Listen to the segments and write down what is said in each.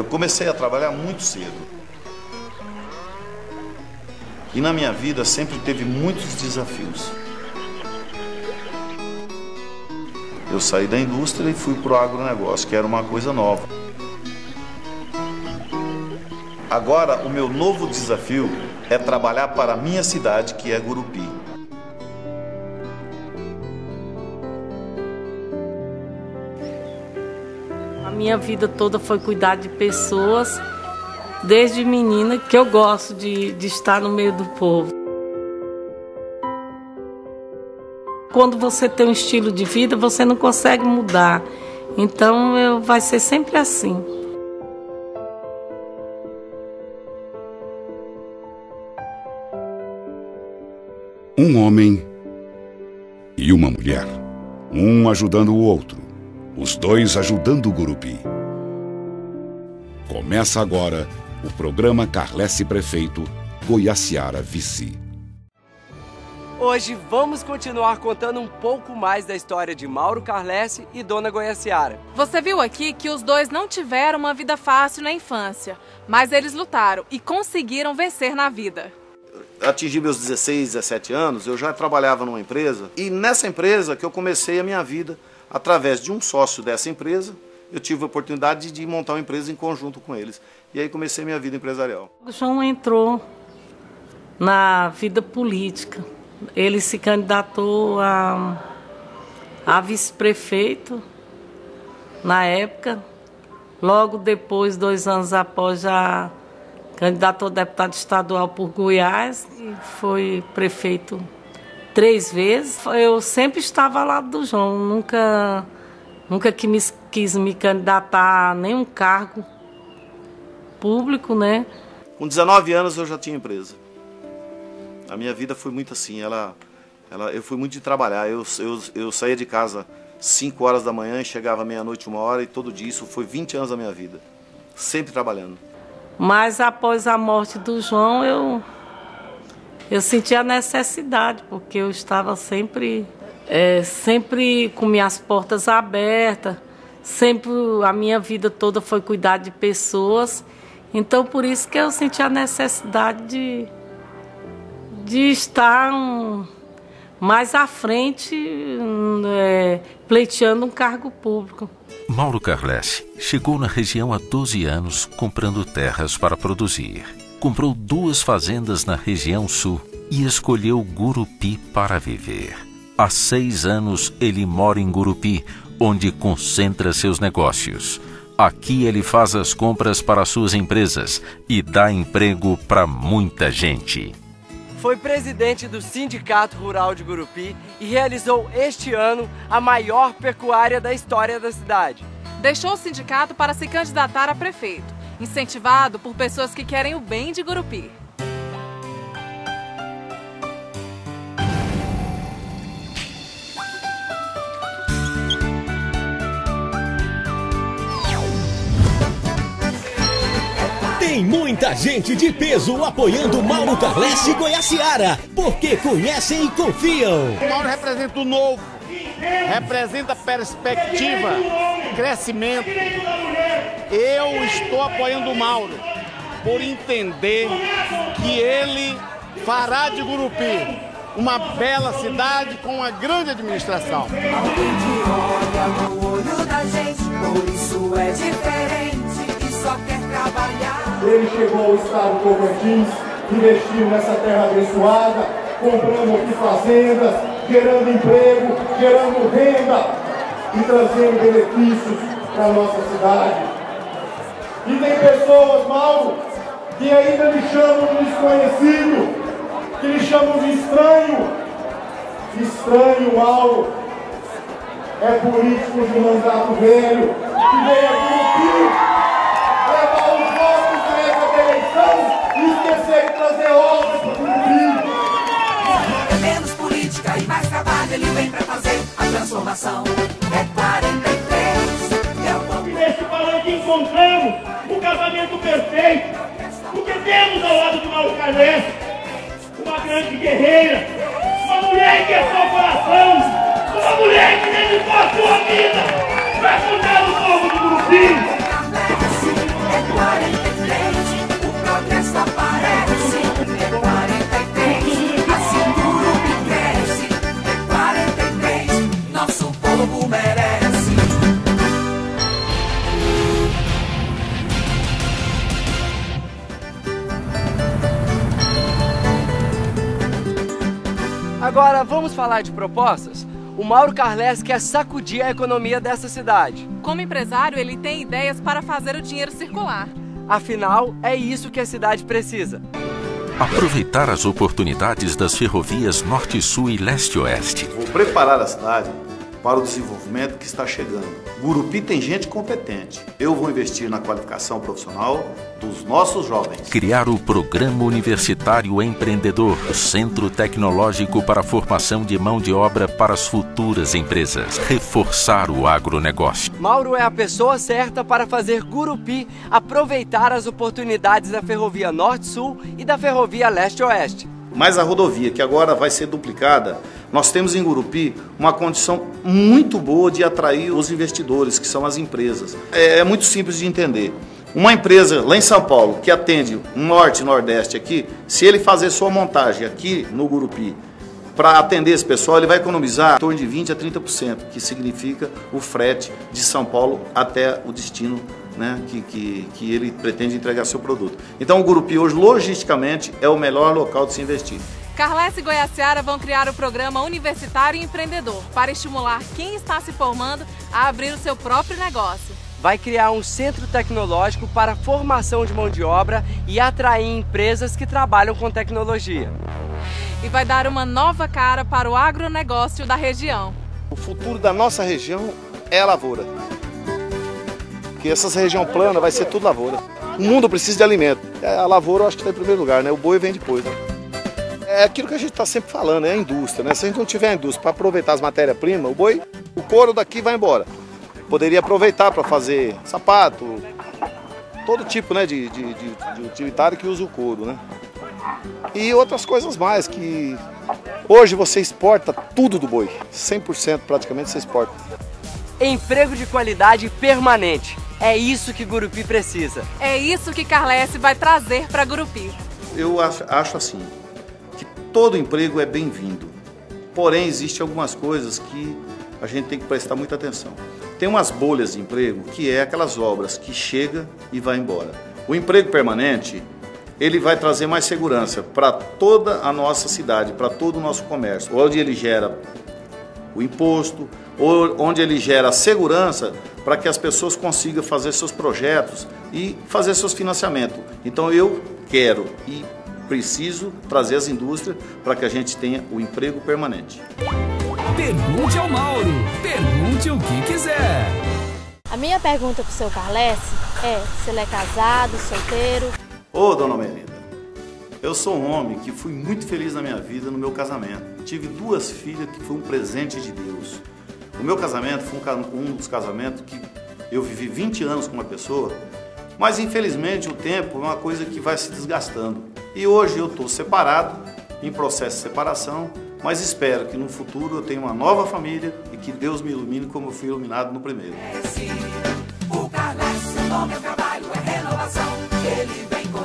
Eu comecei a trabalhar muito cedo. E na minha vida sempre teve muitos desafios. Eu saí da indústria e fui para o agronegócio, que era uma coisa nova. Agora, o meu novo desafio é trabalhar para a minha cidade, que é Gurupi. A minha vida toda foi cuidar de pessoas, desde menina, que eu gosto de, de estar no meio do povo. Quando você tem um estilo de vida, você não consegue mudar. Então, eu, vai ser sempre assim. Um homem e uma mulher, um ajudando o outro, os dois ajudando o Gurupi. Começa agora o programa Carlesse Prefeito, Goiaciara Vice. Hoje vamos continuar contando um pouco mais da história de Mauro Carlesse e Dona Goiaciara. Você viu aqui que os dois não tiveram uma vida fácil na infância, mas eles lutaram e conseguiram vencer na vida atingi meus 16, 17 anos, eu já trabalhava numa empresa e nessa empresa que eu comecei a minha vida através de um sócio dessa empresa. Eu tive a oportunidade de montar uma empresa em conjunto com eles. E aí comecei minha vida empresarial. O João entrou na vida política. Ele se candidatou a, a vice-prefeito na época. Logo depois, dois anos após, já candidato a deputado estadual por Goiás e foi prefeito três vezes. Eu sempre estava ao lado do João, nunca, nunca que me, quis me candidatar a nenhum cargo público, né? Com 19 anos eu já tinha empresa. A minha vida foi muito assim, ela, ela, eu fui muito de trabalhar. Eu, eu, eu saía de casa 5 horas da manhã chegava meia-noite, uma hora, e todo dia isso foi 20 anos da minha vida. Sempre trabalhando. Mas após a morte do João, eu, eu senti a necessidade, porque eu estava sempre, é, sempre com minhas portas abertas, sempre a minha vida toda foi cuidar de pessoas. Então, por isso que eu senti a necessidade de, de estar um, mais à frente, é, pleiteando um cargo público. Mauro Carlesse chegou na região há 12 anos comprando terras para produzir. Comprou duas fazendas na região sul e escolheu Gurupi para viver. Há seis anos ele mora em Gurupi, onde concentra seus negócios. Aqui ele faz as compras para suas empresas e dá emprego para muita gente. Foi presidente do Sindicato Rural de Gurupi e realizou este ano a maior pecuária da história da cidade. Deixou o sindicato para se candidatar a prefeito, incentivado por pessoas que querem o bem de Gurupi. Tem muita gente de peso apoiando Mauro Carlesse e Goiaciara, porque conhecem e confiam. O Mauro representa o novo, representa perspectiva, crescimento. Eu estou apoiando o Mauro por entender que ele fará de Gurupi uma bela cidade com uma grande administração. Alguém olha no olho da gente, por isso é diferente e só quer trabalhar. Ele chegou ao estado Tocantins, investiu nessa terra abençoada, comprando aqui fazendas, gerando emprego, gerando renda e trazendo benefícios para a nossa cidade. E tem pessoas, Mauro, que ainda me chamam de desconhecido, que me chamam de estranho. Estranho, Mauro. É político de mandato velho, que veio aqui levar os votos nessa eleição e esquecer de trazer obras para o É menos política e mais trabalho, ele vem pra fazer a transformação. Carles uma grande guerreira, uma mulher que é só coração, uma mulher que dedicou a sua vida para cuidar do povo do Grupinho. Agora, vamos falar de propostas? O Mauro Carles quer sacudir a economia dessa cidade. Como empresário, ele tem ideias para fazer o dinheiro circular. Afinal, é isso que a cidade precisa. Aproveitar as oportunidades das ferrovias Norte-Sul e Leste-Oeste. Vou preparar a cidade para o desenvolvimento que está chegando. Gurupi tem gente competente. Eu vou investir na qualificação profissional dos nossos jovens. Criar o Programa Universitário Empreendedor, o Centro Tecnológico para a Formação de Mão de Obra para as futuras empresas. Reforçar o agronegócio. Mauro é a pessoa certa para fazer Gurupi aproveitar as oportunidades da Ferrovia Norte-Sul e da Ferrovia Leste-Oeste. Mas a rodovia, que agora vai ser duplicada, nós temos em Gurupi uma condição muito boa de atrair os investidores, que são as empresas. É, é muito simples de entender. Uma empresa lá em São Paulo que atende norte e nordeste aqui, se ele fazer sua montagem aqui no Gurupi para atender esse pessoal, ele vai economizar em torno de 20 a 30%, que significa o frete de São Paulo até o destino né, que, que, que ele pretende entregar seu produto. Então o Gurupi hoje, logisticamente, é o melhor local de se investir. Carles e Goiaciara vão criar o programa Universitário Empreendedor para estimular quem está se formando a abrir o seu próprio negócio. Vai criar um centro tecnológico para formação de mão de obra e atrair empresas que trabalham com tecnologia. E vai dar uma nova cara para o agronegócio da região. O futuro da nossa região é a lavoura. Porque essas região plana vai ser tudo lavoura. O mundo precisa de alimento. A lavoura eu acho que está em primeiro lugar, né? O boi vem depois. Né? É aquilo que a gente está sempre falando, é a indústria, né? Se a gente não tiver a indústria para aproveitar as matérias-primas, o boi, o couro daqui vai embora. Poderia aproveitar para fazer sapato, todo tipo né, de, de, de, de utilitário que usa o couro, né? E outras coisas mais, que hoje você exporta tudo do boi, 100% praticamente você exporta. Emprego de qualidade permanente. É isso que Gurupi precisa. É isso que Carles vai trazer para Gurupi. Eu acho, acho assim, que todo emprego é bem-vindo. Porém, existem algumas coisas que a gente tem que prestar muita atenção. Tem umas bolhas de emprego que é aquelas obras que chega e vai embora. O emprego permanente, ele vai trazer mais segurança para toda a nossa cidade, para todo o nosso comércio, onde ele gera o imposto, onde ele gera segurança para que as pessoas consigam fazer seus projetos e fazer seus financiamentos. Então eu quero e preciso trazer as indústrias para que a gente tenha o emprego permanente. Pergunte ao Mauro, pergunte o que quiser. A minha pergunta para o seu Carles é se ele é casado, solteiro. Ô, dona Melinda, eu sou um homem que fui muito feliz na minha vida no meu casamento. Tive duas filhas que foi um presente de Deus. O meu casamento foi um dos casamentos que eu vivi 20 anos com uma pessoa, mas infelizmente o tempo é uma coisa que vai se desgastando. E hoje eu estou separado, em processo de separação, mas espero que no futuro eu tenha uma nova família e que Deus me ilumine como eu fui iluminado no primeiro. O seu nome é trabalho, é renovação. Ele vem com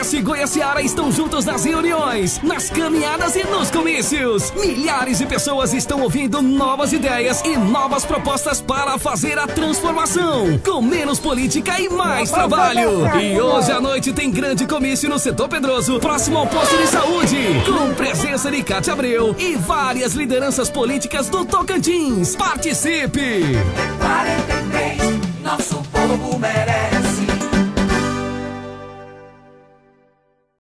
Carles e Goiaciara estão juntos nas reuniões, nas caminhadas e nos comícios. Milhares de pessoas estão ouvindo novas ideias e novas propostas para fazer a transformação, com menos política e mais trabalho. E hoje à noite tem grande comício no setor Pedroso, próximo ao posto de saúde, com presença de Cátia Abreu e várias lideranças políticas do Tocantins. Participe! 43, nosso povo merece.